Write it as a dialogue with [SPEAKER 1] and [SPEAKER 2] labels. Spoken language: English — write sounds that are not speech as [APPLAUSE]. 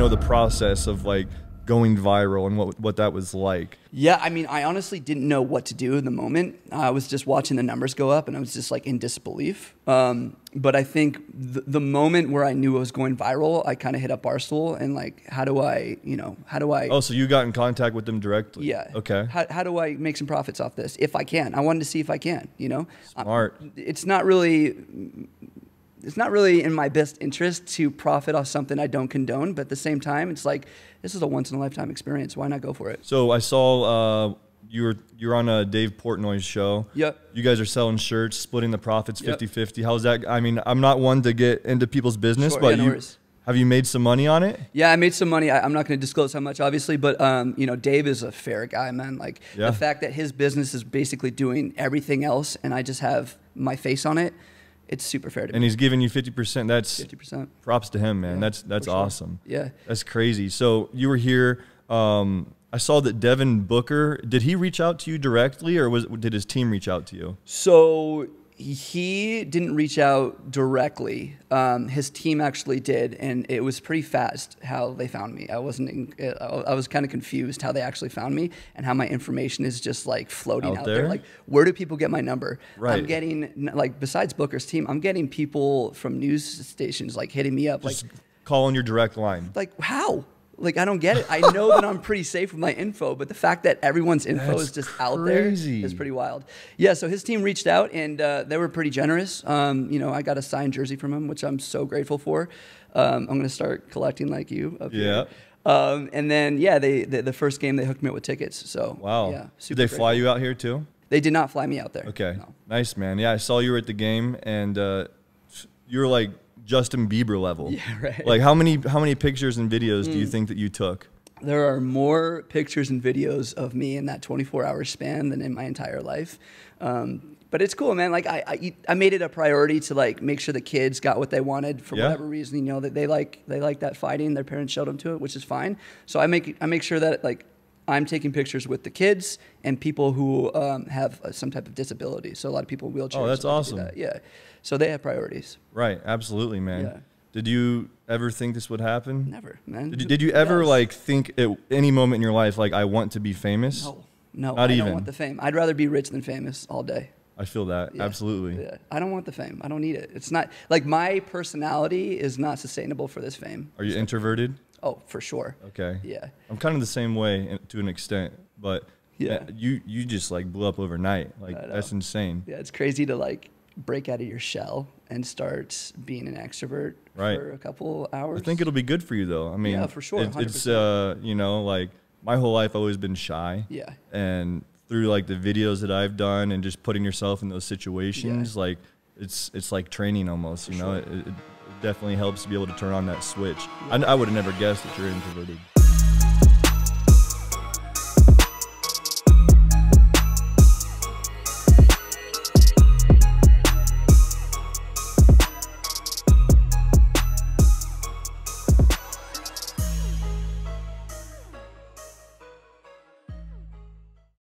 [SPEAKER 1] know the process of like going viral and what what that was like.
[SPEAKER 2] Yeah, I mean, I honestly didn't know what to do in the moment. I was just watching the numbers go up, and I was just like in disbelief. Um, but I think the, the moment where I knew it was going viral, I kind of hit up Barstool and like, how do I, you know, how do I?
[SPEAKER 1] Oh, so you got in contact with them directly?
[SPEAKER 2] Yeah.
[SPEAKER 1] Okay.
[SPEAKER 2] How, how do I make some profits off this if I can? I wanted to see if I can. You know.
[SPEAKER 1] Smart.
[SPEAKER 2] I, it's not really it's not really in my best interest to profit off something I don't condone, but at the same time, it's like this is a once in a lifetime experience. Why not go for it?
[SPEAKER 1] So I saw uh, you were you're on a Dave Portnoy's show.
[SPEAKER 2] Yep.
[SPEAKER 1] You guys are selling shirts, splitting the profits
[SPEAKER 2] Yep.
[SPEAKER 1] 50-50. How's that? I mean, I'm not one to get into people's business,
[SPEAKER 2] Sure,
[SPEAKER 1] but
[SPEAKER 2] yeah, no
[SPEAKER 1] you have you made some money on it?
[SPEAKER 2] Yeah, I made some money. I, I'm not going to disclose how much, obviously, but um, you know, Dave is a fair guy, man. Like
[SPEAKER 1] Yeah.
[SPEAKER 2] the fact that his business is basically doing everything else, and I just have my face on it. It's super fair to
[SPEAKER 1] And
[SPEAKER 2] me.
[SPEAKER 1] he's giving you 50%. That's
[SPEAKER 2] Fifty percent.
[SPEAKER 1] props to him, man.
[SPEAKER 2] Yeah,
[SPEAKER 1] that's that's
[SPEAKER 2] sure.
[SPEAKER 1] awesome.
[SPEAKER 2] Yeah.
[SPEAKER 1] That's crazy. So you were here. Um, I saw that Devin Booker. Did he reach out to you directly, or was did his team reach out to you?
[SPEAKER 2] So he didn't reach out directly. Um, his team actually did, and it was pretty fast how they found me. I wasn't. in- I was kind of confused how they actually found me and how my information is just like floating
[SPEAKER 1] Out
[SPEAKER 2] out,
[SPEAKER 1] there?
[SPEAKER 2] there. Like, where do people get my number?
[SPEAKER 1] Right.
[SPEAKER 2] I'm getting like besides Booker's team, I'm getting people from news stations like hitting me up like
[SPEAKER 1] Just call on your direct line.
[SPEAKER 2] like how? Like I don't get it. I know that I'm pretty safe with my info, but the fact that everyone's info
[SPEAKER 1] That's
[SPEAKER 2] is just out there is pretty wild. Yeah, so his team reached out and uh, they were pretty generous. Um, you know, I got a signed jersey from him, which I'm so grateful for. Um, I'm gonna start collecting like you. Up
[SPEAKER 1] Yeah.
[SPEAKER 2] Here. Um, and then yeah, they, the the first game they hooked me up with tickets. So
[SPEAKER 1] Wow.
[SPEAKER 2] yeah,
[SPEAKER 1] Did they fly
[SPEAKER 2] grateful.
[SPEAKER 1] you out here too?
[SPEAKER 2] They did not fly me out there.
[SPEAKER 1] Okay.
[SPEAKER 2] No.
[SPEAKER 1] Nice, man. Yeah, I saw you were at the game, and uh, you were like Justin Bieber level. [LAUGHS]
[SPEAKER 2] Yeah, right.
[SPEAKER 1] Like how many how many pictures and videos do you
[SPEAKER 2] Mm.
[SPEAKER 1] think that you took?
[SPEAKER 2] There are more pictures and videos of me in that 24 hour span than in my entire life. Um, but it's cool, man. Like I, I, I made it a priority to like make sure the kids got what they wanted for
[SPEAKER 1] Yeah.
[SPEAKER 2] whatever reason. You know that they like they like that fighting. Their parents showed them to it, which is fine. So I make I make sure that like I'm taking pictures with the kids and people who um, have uh, some type of disability. So a lot of people in wheelchairs.
[SPEAKER 1] Oh, that's
[SPEAKER 2] like to do
[SPEAKER 1] awesome.
[SPEAKER 2] that. Yeah. So they have priorities.
[SPEAKER 1] Right. Absolutely, man.
[SPEAKER 2] Yeah.
[SPEAKER 1] Did you ever think this would happen?
[SPEAKER 2] Never, man.
[SPEAKER 1] Did you, did you ever
[SPEAKER 2] does?
[SPEAKER 1] like think at any moment in your life like I want to be famous?
[SPEAKER 2] No, no.
[SPEAKER 1] Not
[SPEAKER 2] I
[SPEAKER 1] even.
[SPEAKER 2] don't want the fame. I'd rather be rich than famous all day.
[SPEAKER 1] I feel that
[SPEAKER 2] Yeah.
[SPEAKER 1] absolutely.
[SPEAKER 2] Yeah. I don't want the fame. I don't need it. It's not like my personality is not sustainable for this fame.
[SPEAKER 1] Are you introverted?
[SPEAKER 2] Oh, for sure.
[SPEAKER 1] Okay.
[SPEAKER 2] Yeah.
[SPEAKER 1] I'm kind of the same way to an extent, but
[SPEAKER 2] Yeah.
[SPEAKER 1] you you just like blew up overnight. Like that's insane.
[SPEAKER 2] Yeah, it's crazy to like break out of your shell and start being an extrovert
[SPEAKER 1] Right.
[SPEAKER 2] for a couple hours.
[SPEAKER 1] I think it'll be good for you though. I mean,
[SPEAKER 2] Yeah, for sure,
[SPEAKER 1] it- it's uh, you know, like my whole life I've always been shy.
[SPEAKER 2] Yeah.
[SPEAKER 1] And through like the videos that I've done and just putting yourself in those situations, like it's it's like training almost. You know,
[SPEAKER 2] sure.
[SPEAKER 1] it, it definitely helps to be able to turn on that switch. I, I would have never guessed that you're introverted.